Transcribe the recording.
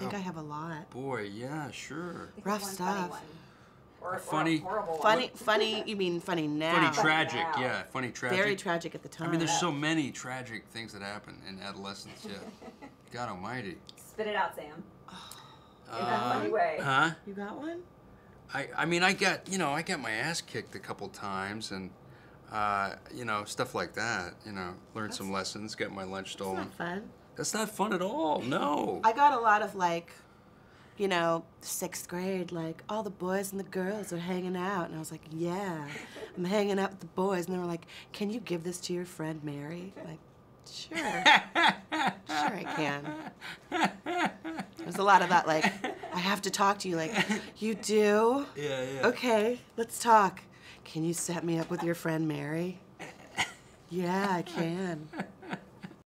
think Oh. I have a lot. Boy, yeah, sure. Rough one funny stuff. Or, or a funny- horrible one. Funny, funny. You mean funny now? Funny tra- tragic, now. yeah, funny tragic. Very tragic at the time. I mean, there's so many tragic things that happen in adolescence. Yeah. God Almighty. Spit it out, Sam. In that Uh, funny way. Huh? You got one? I, I mean, I got, you know, I got my ass kicked a couple times and, uh, you know, stuff like that. You know, learned some lessons, got my lunch It's stolen. not fun. That's not fun at all. No. I got a lot of like, you know, sixth grade, like all the boys and the girls are hanging out, and I was like, yeah, I'm hanging out with the boys, and they were like, can you give this to your friend Mary? Like, sure, sure I can. There's a lot of that, like, I have to talk to you, like, you do? Yeah, yeah. Okay, let's talk. Can you set me up with your friend Mary? Yeah, I can.